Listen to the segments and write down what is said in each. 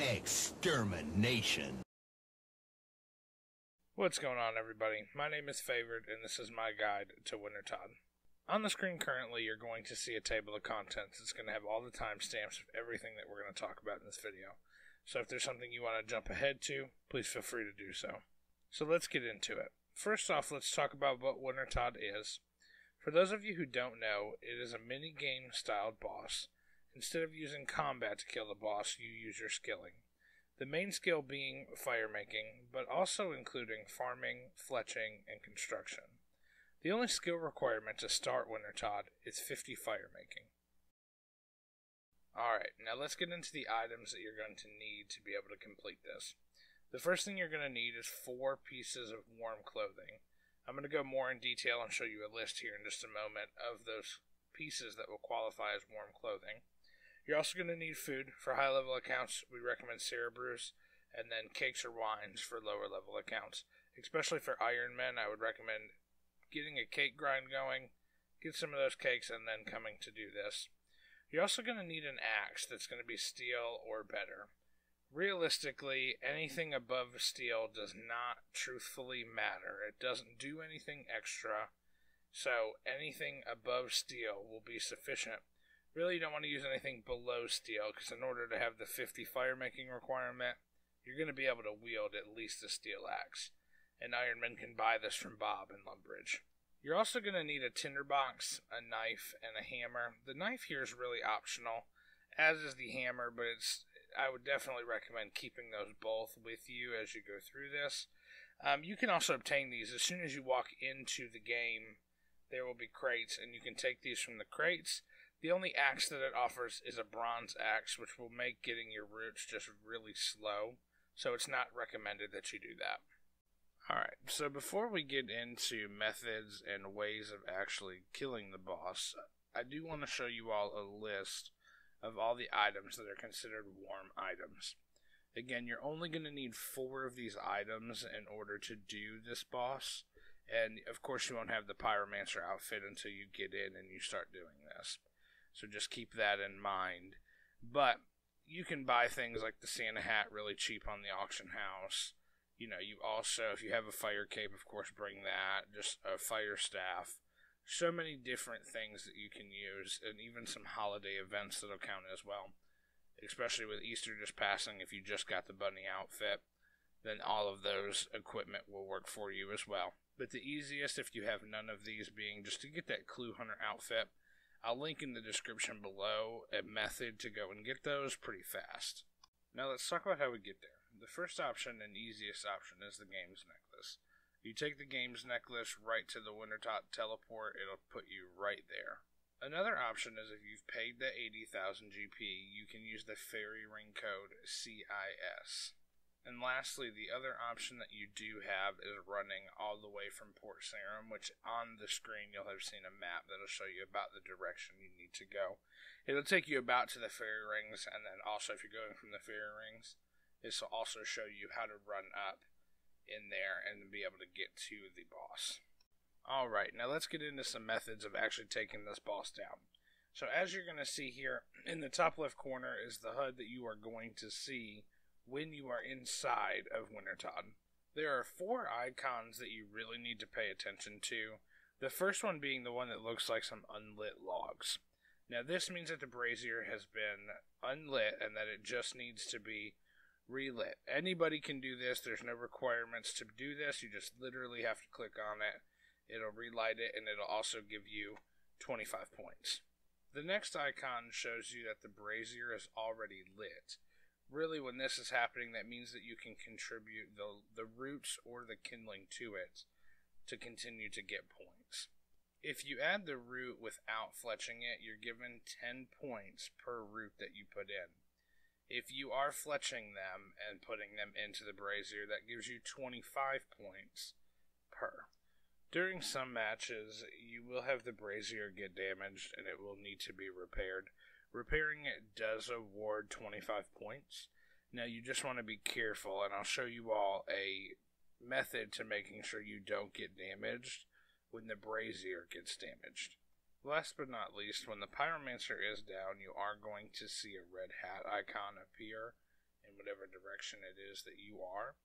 Extermination. What's going on, everybody? My name is Favored, and this is my guide to Wintertodt. On the screen currently, you're going to see a table of contents. It's going to have all the timestamps of everything that we're going to talk about in this video. So if there's something you want to jump ahead to, please feel free to do so. So let's get into it. First off, let's talk about what Wintertodt is. For those of you who don't know, it is a mini game styled boss. Instead of using combat to kill the boss, you use your skilling. The main skill being fire making, but also including farming, fletching, and construction. The only skill requirement to start Wintertodt is 50 fire making. Alright, now let's get into the items that you're going to need to be able to complete this. The first thing you're going to need is four pieces of warm clothing. I'm going to go more in detail and show you a list here in just a moment of those pieces that will qualify as warm clothing. You're also going to need food. For high level accounts, we recommend sara brews, and then cakes or wines for lower level accounts. Especially for Iron Men, I would recommend getting a cake grind going, get some of those cakes, and then coming to do this. You're also going to need an axe that's going to be steel or better. Realistically, anything above steel does not truthfully matter. It doesn't do anything extra, so anything above steel will be sufficient. Really, you don't want to use anything below steel because, in order to have the 50 fire making requirement, you're going to be able to wield at least a steel axe. And Iron Man can buy this from Bob in Lumbridge. You're also going to need a tinderbox, a knife, and a hammer. The knife here is really optional, as is the hammer, but it's I would definitely recommend keeping those both with you as you go through this. Um, you can also obtain these as soon as you walk into the game. There will be crates, and you can take these from the crates. The only axe that it offers is a bronze axe, which will make getting your roots just really slow. So it's not recommended that you do that. Alright, so before we get into methods and ways of actually killing the boss, I do want to show you all a list of all the items that are considered warm items. Again, you're only going to need four of these items in order to do this boss. And of course, you won't have the Pyromancer outfit until you get in and you start doing this. So just keep that in mind. But you can buy things like the Santa hat really cheap on the auction house. You know, you also, if you have a fire cape, of course, bring that. Just a fire staff so many different things that you can use, and even some holiday events that'll count as well. Especially with Easter just passing, if you just got the bunny outfit, then all of those equipment will work for you as well. But the easiest, if you have none of these, being just to get that Clue Hunter outfit. I'll link in the description below a method to go and get those pretty fast. Now let's talk about how we get there. The first option and easiest option is the games necklace. You take the game's necklace right to the Wintertodt teleport, it'll put you right there. Another option is if you've paid the 80,000 GP, you can use the fairy ring code CIS. And lastly, the other option that you do have is running all the way from Port Sarim, which on the screen you'll have seen a map that'll show you about the direction you need to go. It'll take you about to the fairy rings, and then also if you're going from the fairy rings, this will also show you how to run up in there and be able to get to the boss. Alright, now let's get into some methods of actually taking this boss down. So as you're going to see here, in the top left corner is the HUD that you are going to see when you are inside of Wintertodt. There are four icons that you really need to pay attention to. The first one being the one that looks like some unlit logs. Now this means that the brazier has been unlit and that it just needs to be relit. Anybody can do this. There's no requirements to do this. You just literally have to click on it. It'll relight it and it'll also give you 25 points. The next icon shows you that the brazier is already lit. Really, when this is happening, that means that you can contribute the, the roots or the kindling to it to continue to get points. If you add the root without fletching it, you're given 10 points per root that you put in. If you are fletching them and putting them into the brazier, that gives you 25 points per. During some matches, you will have the brazier get damaged and it will need to be repaired. Repairing it does award 25 points. Now, you just want to be careful, and I'll show you all a method to making sure you don't get damaged when the brazier gets damaged. Last but not least, when the Pyromancer is down, you are going to see a red hat icon appear in whatever direction it is that you are.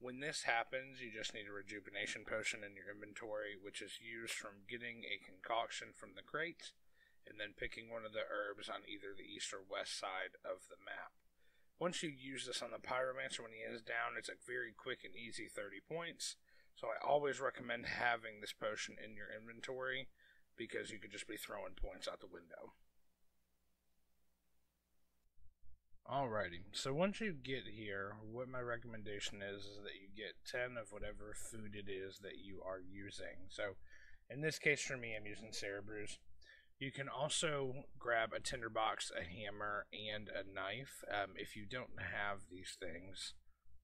When this happens, you just need a rejuvenation potion in your inventory, which is used from getting a concoction from the crate and then picking one of the herbs on either the east or west side of the map. Once you use this on the pyromancer when he is down, it's a very quick and easy 30 points. So I always recommend having this potion in your inventory because you could just be throwing points out the window. Alrighty, so once you get here, what my recommendation is is that you get 10 of whatever food it is that you are using. So in this case for me, I'm using sara brews. You can also grab a tinderbox, a hammer, and a knife. Um, if you don't have these things,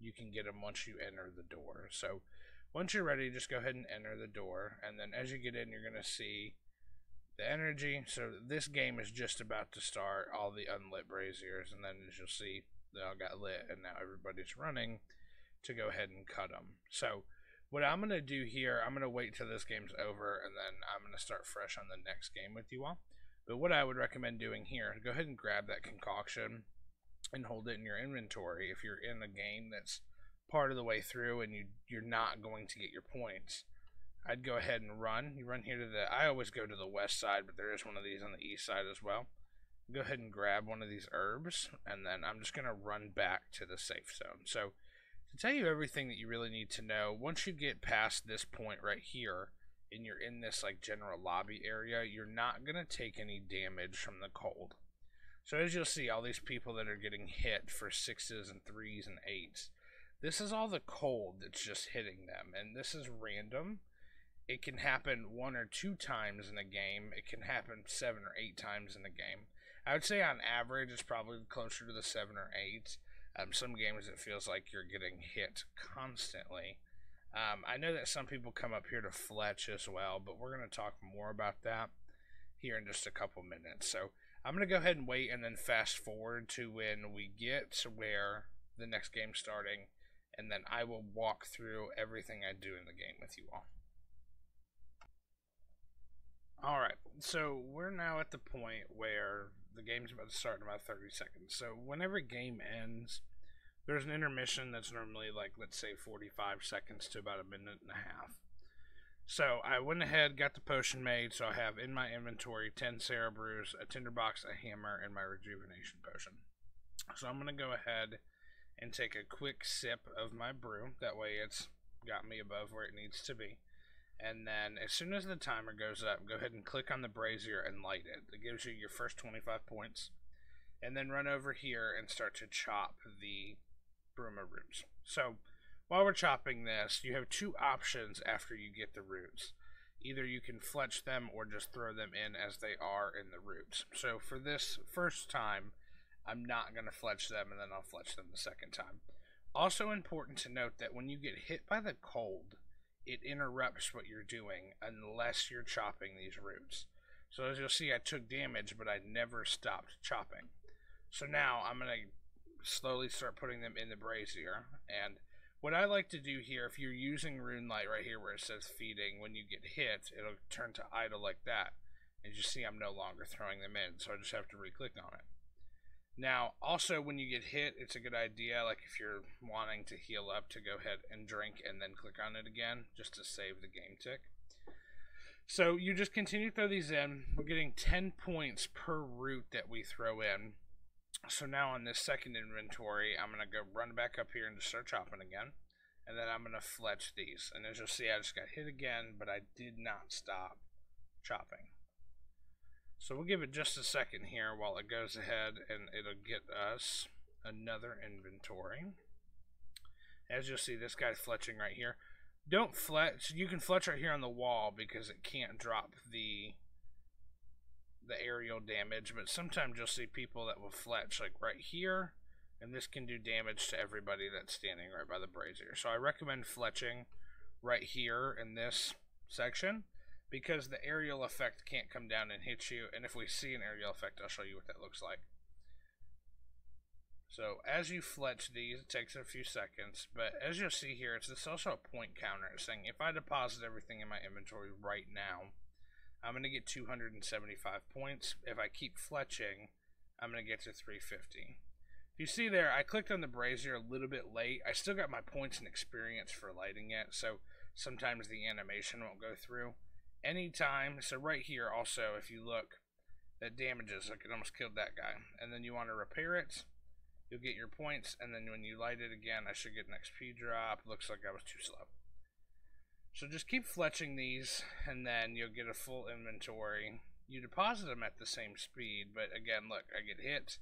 you can get them once you enter the door. So once you're ready, just go ahead and enter the door. And then as you get in, you're going to see the energy. So this game is just about to start all the unlit braziers, and then as you'll see, they all got lit, and now everybody's running to go ahead and cut them. So what I'm gonna do here, I'm gonna wait till this game's over, and then I'm gonna start fresh on the next game with you all. But what I would recommend doing here, go ahead and grab that concoction and hold it in your inventory if you're in a game that's part of the way through and you you're not going to get your points I'd go ahead and run. You run here to the. I always go to the west side, but there is one of these on the east side as well. Go ahead and grab one of these herbs, and then I'm just going to run back to the safe zone. So, tell you everything that you really need to know, once you get past this point right here, and you're in this like general lobby area, you're not going to take any damage from the cold. So as you'll see, all these people that are getting hit for sixes and threes and eights, this is all the cold that's just hitting them, and this is random it can happen one or two times in a game. It can happen seven or eight times in a game. I would say on average it's probably closer to the seven or eight. Um, some games it feels like you're getting hit constantly. Um, I know that some people come up here to Fletch as well, but we're going to talk more about that here in just a couple minutes. So I'm going to go ahead and wait and then fast forward to when we get to where the next game's starting, and then I will walk through everything I do in the game with you all. All right, so we're now at the point where the game's about to start in about 30 seconds. So whenever a game ends, there's an intermission that's normally like, let's say, 45 seconds to about a minute and a half. So I went ahead, got the potion made, so I have in my inventory 10 sara brews, a tinderbox, a hammer, and my rejuvenation potion. So I'm going to go ahead and take a quick sip of my brew. That way it's got me above where it needs to be. And then as soon as the timer goes up, go ahead and click on the brazier and light it. It gives you your first 25 points. And then run over here and start to chop the bruma roots. So while we're chopping this, you have two options after you get the roots. Either you can fletch them or just throw them in as they are in the roots. So for this first time, I'm not going to fletch them and then I'll fletch them the second time. Also important to note that when you get hit by the cold, it interrupts what you're doing unless you're chopping these roots. So as you'll see, I took damage, but I never stopped chopping. So now I'm going to slowly start putting them in the brazier. And what I like to do here, if you're using RuneLite right here where it says feeding, when you get hit, it'll turn to idle like that. As you see, I'm no longer throwing them in, so I just have to re-click on it. Now, also when you get hit, it's a good idea, like if you're wanting to heal up, to go ahead and drink and then click on it again, just to save the game tick. So you just continue to throw these in. We're getting 10 points per root that we throw in. So now on this second inventory, I'm going to go run back up here and just start chopping again. And then I'm going to fletch these. And as you'll see, I just got hit again, but I did not stop chopping. So we'll give it just a second here while it goes ahead and it'll get us another inventory. As you'll see, this guy's fletching right here. Don't fletch. You can fletch right here on the wall because it can't drop the the aerial damage. But sometimes you'll see people that will fletch like right here. And this can do damage to everybody that's standing right by the brazier. So I recommend fletching right here in this section because the aerial effect can't come down and hit you. And if we see an aerial effect, I'll show you what that looks like. So as you fletch these, it takes a few seconds, but as you'll see here, it's this also a point counter. It's saying if I deposit everything in my inventory right now, I'm going to get 275 points. If I keep fletching, I'm going to get to 350. If you see there, I clicked on the brazier a little bit late. I still got my points and experience for lighting it, so sometimes the animation won't go through. Anytime, so right here also, if you look, that damages, like it almost killed that guy. And then you want to repair it, you'll get your points, and then when you light it again, I should get an XP drop. Looks like I was too slow. So just keep fletching these, and then you'll get a full inventory. You deposit them at the same speed, but again, look, I get hit,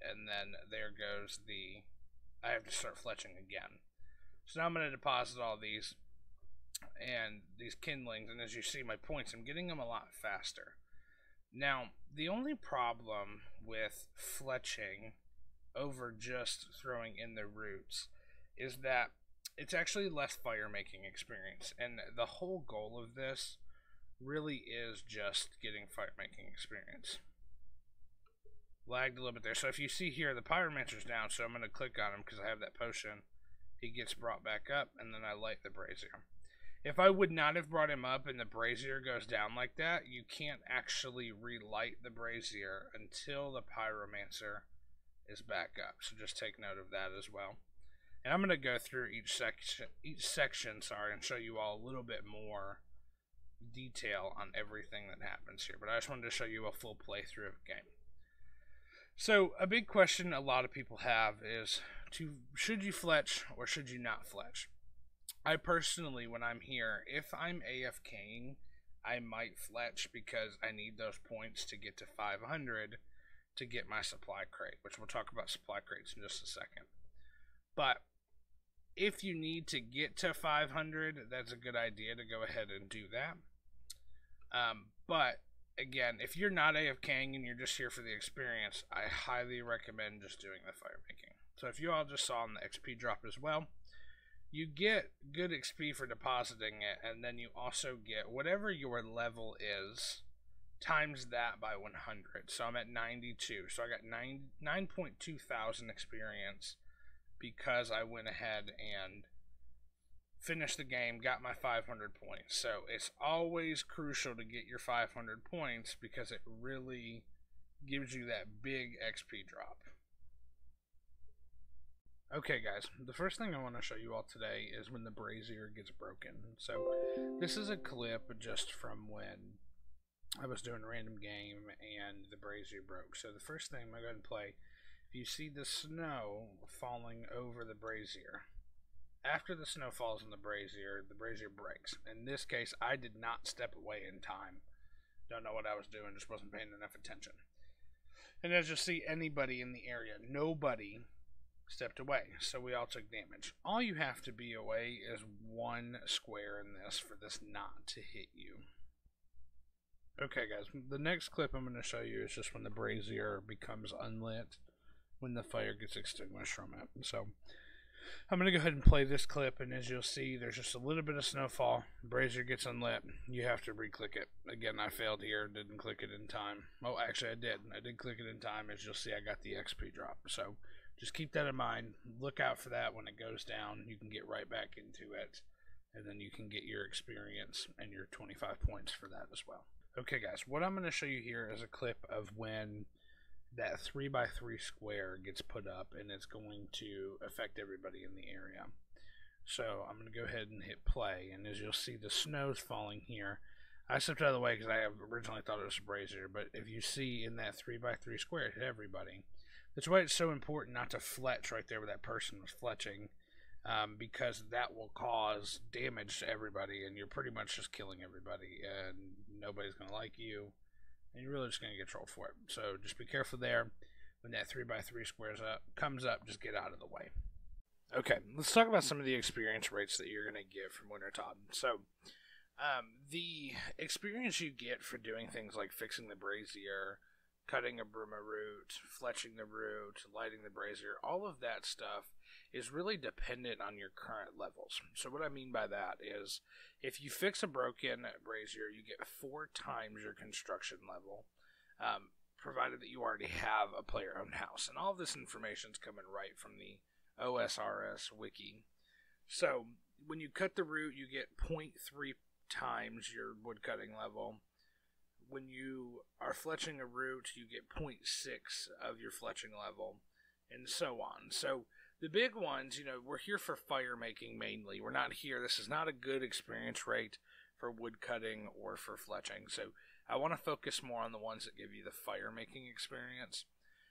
and then there goes the... I have to start fletching again. So now I'm going to deposit all these, and these kindlings, and as you see my points, I'm getting them a lot faster. Now, the only problem with fletching over just throwing in the roots is that it's actually less fire making experience. And the whole goal of this really is just getting fire making experience. Lagged a little bit there. So if you see here, the pyromancer's down, so I'm going to click on him because I have that potion. He gets brought back up, and then I light the brazier. If I would not have brought him up and the brazier goes down like that, you can't actually relight the brazier until the pyromancer is back up. So just take note of that as well. And I'm going to go through each section, each section, sorry, and show you all a little bit more detail on everything that happens here. But I just wanted to show you a full playthrough of the game. So a big question a lot of people have is to should you fletch or should you not fletch? I personally, when I'm here, if I'm AFKing, I might fletch because I need those points to get to 500 to get my supply crate, which we'll talk about supply crates in just a second. But if you need to get to 500, that's a good idea to go ahead and do that. Um, but again, if you're not AFKing and you're just here for the experience, I highly recommend just doing the fire making. So if you all just saw in the XP drop as well, you get good XP for depositing it, and then you also get whatever your level is times that by 100. So I'm at 92. So I got 9 9.2 thousand experience because I went ahead and finished the game, got my 500 points. So it's always crucial to get your 500 points because it really gives you that big XP drop. Okay guys, the first thing I want to show you all today is when the brazier gets broken. So this is a clip just from when I was doing a random game and the brazier broke. So the first thing I'm going to go ahead and play, if you see the snow falling over the brazier, after the snow falls on the brazier, the brazier breaks. In this case, I did not step away in time. Don't know what I was doing, just wasn't paying enough attention. And as you see, anybody in the area, nobody stepped away, so we all took damage. All you have to be away is one square in this for this not to hit you. Okay guys, the next clip I'm going to show you is just when the brazier becomes unlit, when the fire gets extinguished from it. So, I'm going to go ahead and play this clip, and as you'll see, there's just a little bit of snowfall. Brazier gets unlit. You have to re-click it. Again, I failed here. Didn't click it in time. Oh, actually, I did. I did click it in time. As you'll see, I got the XP drop. So, just keep that in mind. Look out for that when it goes down. You can get right back into it, and then you can get your experience and your 25 points for that as well. Okay, guys, what I'm going to show you here is a clip of when that 3x3 square gets put up, and it's going to affect everybody in the area. So I'm going to go ahead and hit play, and as you'll see, the snow's falling here. I stepped out of the way because I originally thought it was a brazier, but if you see in that 3x3 square, it hit everybody. That's why it's so important not to fletch right there where that person was fletching, um, because that will cause damage to everybody, and you're pretty much just killing everybody, and nobody's going to like you, and you're really just going to get trolled for it. So just be careful there. When that 3x3 squares up, comes up, just get out of the way. Okay, let's talk about some of the experience rates that you're going to get from Wintertodt. So, um, the experience you get for doing things like fixing the brazier, cutting a bruma root, fletching the root, lighting the brazier, all of that stuff is really dependent on your current levels. So what I mean by that is if you fix a broken brazier, you get four times your construction level, um, provided that you already have a player-owned house. And all of this information is coming right from the OSRS wiki. So when you cut the root, you get 0.3 times your woodcutting level when you are fletching a root, you get 0.6 of your fletching level. and so on. So the big ones, you know, we're here for fire making mainly. We're not here. This is not a good experience rate for wood cutting or for fletching. So I want to focus more on the ones that give you the fire making experience.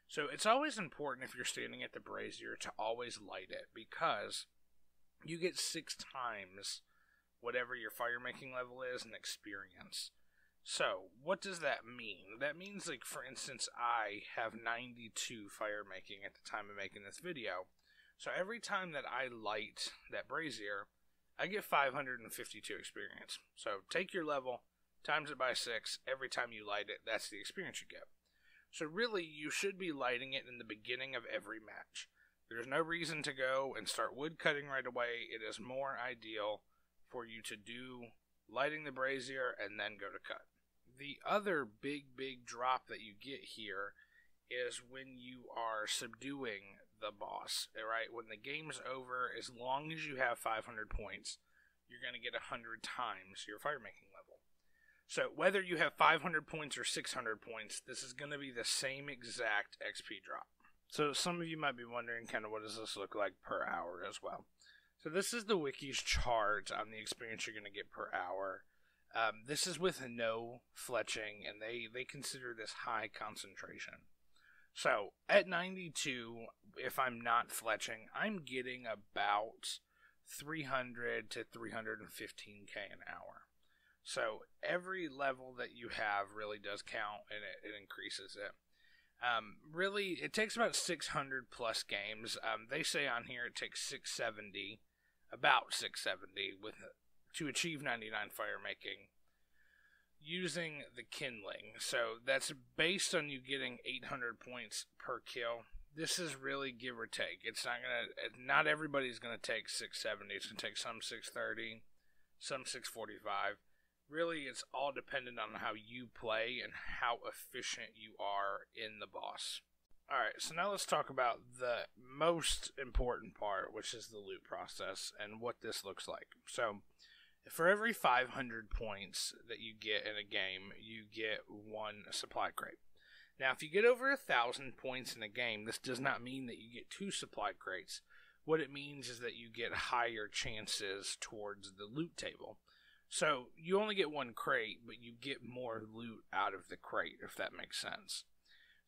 So it's always important if you're standing at the brazier to always light it because you get six times whatever your fire making level is in experience. So, what does that mean? That means, like, for instance, I have 92 fire making at the time of making this video. So, every time that I light that brazier, I get 552 experience. So, take your level, times it by 6. Every time you light it, that's the experience you get. So, really, you should be lighting it in the beginning of every match. There's no reason to go and start wood cutting right away. It is more ideal for you to do lighting the brazier and then go to cut. The other big, big drop that you get here is when you are subduing the boss, right? When the game's over, as long as you have 500 points, you're going to get 100 times your fire making level. So whether you have 500 points or 600 points, this is going to be the same exact XP drop. So some of you might be wondering kind of what does this look like per hour as well. So this is the wiki's chart on the experience you're going to get per hour. Um, this is with no fletching, and they, they consider this high concentration. So at 92, if I'm not fletching, I'm getting about 300 to 315k an hour. So every level that you have really does count, and it, it increases it. Um, really, it takes about 600 plus games. Um, they say on here it takes 670 about 670 with to achieve 99 fire making using the kindling. So that's based on you getting 800 points per kill. This is really give or take. It's not gonna. Not everybody's gonna take 670. It's gonna take some 630, some 645. Really, it's all dependent on how you play and how efficient you are in the boss. All right, so now let's talk about the most important part, which is the loot process and what this looks like. So, for every 500 points that you get in a game, you get one supply crate. Now, if you get over a thousand points in a game, this does not mean that you get two supply crates. What it means is that you get higher chances towards the loot table. So, you only get one crate, but you get more loot out of the crate, if that makes sense.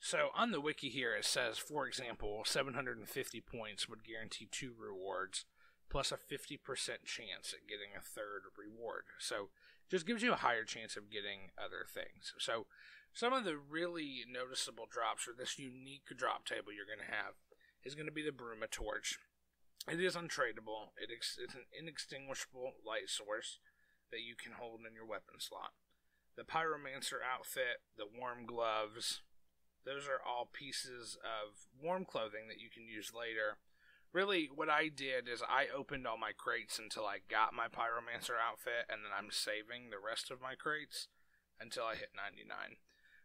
So on the wiki here, it says, for example, 750 points would guarantee two rewards, plus a 50% chance at getting a third reward. So just gives you a higher chance of getting other things. So some of the really noticeable drops, or this unique drop table you're going to have, is going to be the Bruma Torch. It is untradeable. It ex- it's an inextinguishable light source that you can hold in your weapon slot. The Pyromancer outfit, the warm gloves, those are all pieces of warm clothing that you can use later. Really, what I did is I opened all my crates until I got my Pyromancer outfit, and then I'm saving the rest of my crates until I hit 99.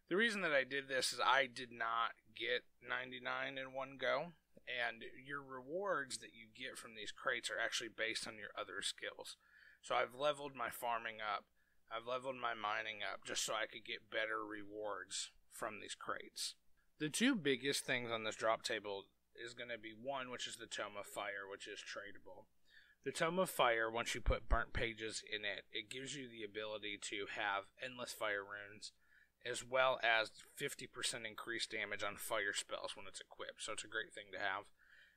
The reason that I did this is I did not get 99 in one go, and your rewards that you get from these crates are actually based on your other skills. So I've leveled my farming up, I've leveled my mining up just so I could get better rewards from these crates. The two biggest things on this drop table is going to be one, which is the Tome of Fire, which is tradable. The Tome of Fire, once you put burnt pages in it, it gives you the ability to have endless fire runes, as well as 50% increased damage on fire spells when it's equipped. So it's a great thing to have.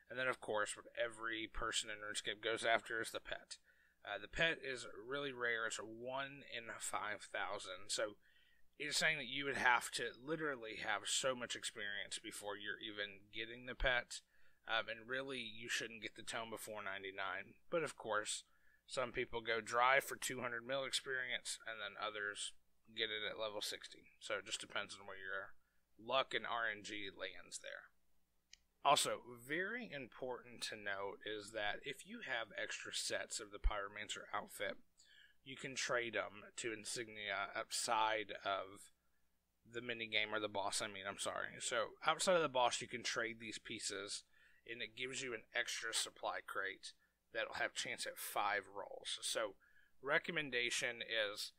And then, of course, what every person in RuneScape goes after is the pet. Uh, the pet is really rare. It's a 1 in 5,000. So it's saying that you would have to literally have so much experience before you're even getting the pet. Um, and really, you shouldn't get the tome before 99. But of course, some people go dry for 200 mil experience, and then others get it at level 60. So it just depends on where your luck and RNG lands there. Also, very important to note is that if you have extra sets of the Pyromancer outfit, you can trade them to Ignisia outside of the mini game or the boss. I mean, I'm sorry. So outside of the boss, you can trade these pieces, and it gives you an extra supply crate that'll have chance at five rolls. So recommendation is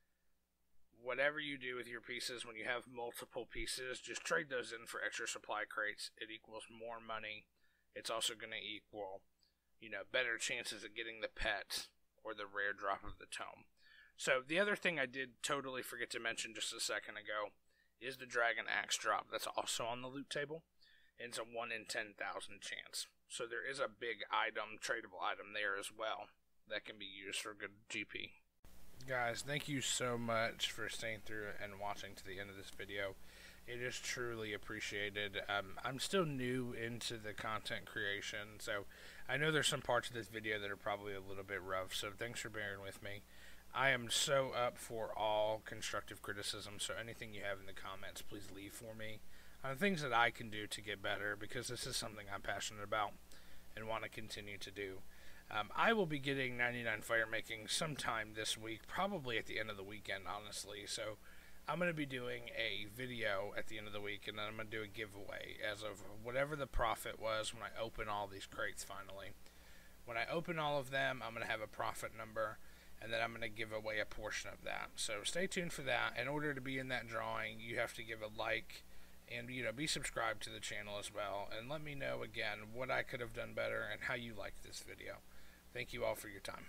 whatever you do with your pieces when you have multiple pieces, just trade those in for extra supply crates. It equals more money it's also going to equal, you know, better chances of getting the pet or the rare drop of the tome. So the other thing I did totally forget to mention just a second ago is the Dragon Axe drop. That's also on the loot table. And it's a 1 in 10,000 chance. So there is a big item, tradable item there as well that can be used for good GP. Guys, thank you so much for staying through and watching to the end of this video. It is truly appreciated. Um, I'm still new into the content creation, so I know there's some parts of this video that are probably a little bit rough, so thanks for bearing with me. I am so up for all constructive criticism, so anything you have in the comments, please leave for me on things that I can do to get better, because this is something I'm passionate about and want to continue to do. Um, I will be getting 99 fire making sometime this week, probably at the end of the weekend, honestly. So I'm going to be doing a video at the end of the week, and then I'm going to do a giveaway as of whatever the profit was when I open all these crates finally. When I open all of them, I'm going to have a profit number, and then I'm going to give away a portion of that. So stay tuned for that. In order to be in that drawing, you have to give a like and you know be subscribed to the channel as well and let me know again what I could have done better and how you liked this video. Thank you all for your time.